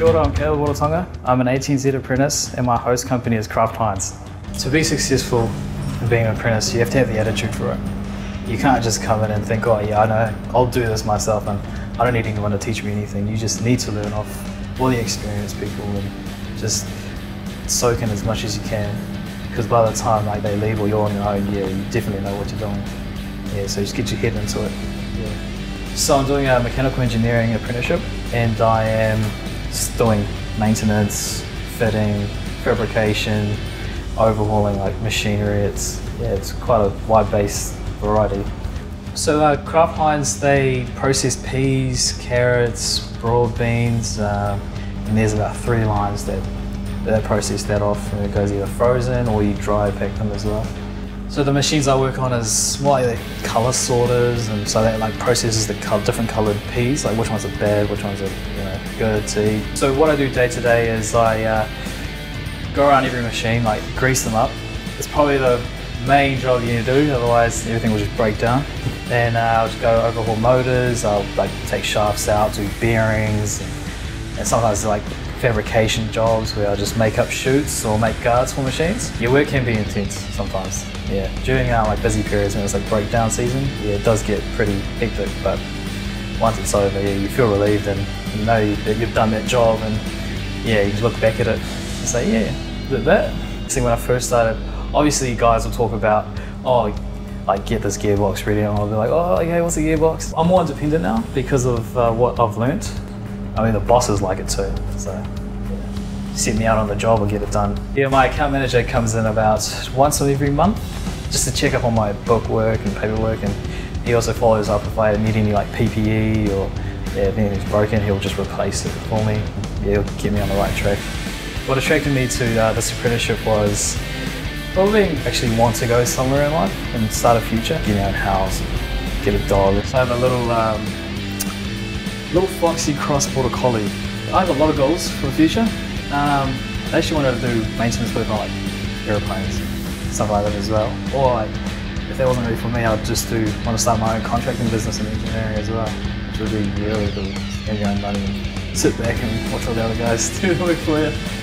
Kia I'm Caleb Orotaunga. I'm an ATNZ apprentice and my host company is Kraft Heinz. To be successful in being an apprentice, you have to have the attitude for it. You can't just come in and think, oh yeah, I know, I'll do this myself and I don't need anyone to teach me anything. You just need to learn off all the experienced people and just soak in as much as you can. Because by the time like they leave or you're on your own, yeah, you definitely know what you're doing. Yeah, so just get your head into it. Yeah. So I'm doing a mechanical engineering apprenticeship and I am doing maintenance, fitting, fabrication, overhauling like machinery. It's yeah, it's quite a wide-based variety. So uh, Kraft Heinz, they process peas, carrots, broad beans, um, and there's about three lines that they process that off, and it goes either frozen or you dry pack them as well. So the machines I work on is more color sorters, and so that like processes the color, different colored peas, like which ones are bad, which ones are you know, good to eat. So what I do day to day is I uh, go around every machine, like grease them up. It's probably the main job you need to do, otherwise everything will just break down. Then uh, I'll just go overhaul motors, I'll like take shafts out, do bearings, and, and sometimes like fabrication jobs where I'll just make up chutes or make guards for machines. Your work can be intense sometimes. Yeah, during our like busy periods when it's like breakdown season, yeah, it does get pretty hectic. But once it's over, yeah, you feel relieved and you know that you've done that job, and yeah, you look back at it and say, yeah, did that. See, when I first started, obviously guys will talk about, oh, like get this gearbox ready, and I'll be like, oh, okay, what's a gearbox? I'm more independent now because of uh, what I've learnt. I mean, the bosses like it too, so yeah. set me out on the job and get it done. Yeah, my account manager comes in about once every month just to check up on my book work and paperwork, and he also follows up if I need any like PPE or yeah, if anything's broken, he'll just replace it for me. Yeah, he'll get me on the right track. What attracted me to uh, this apprenticeship was probably actually want to go somewhere in life and start a future. Get my own house, get a dog. So I have a little um, little foxy cross border collie. I have a lot of goals for the future. Um, I actually want to do maintenance work on like airplanes, stuff like that as well. Or like, if that wasn't really for me, I'd just do want to start my own contracting business in engineering as well, which would be really cool. Get your own money and sit back and watch all the other guys do the work for you.